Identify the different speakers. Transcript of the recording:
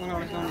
Speaker 1: Una oración.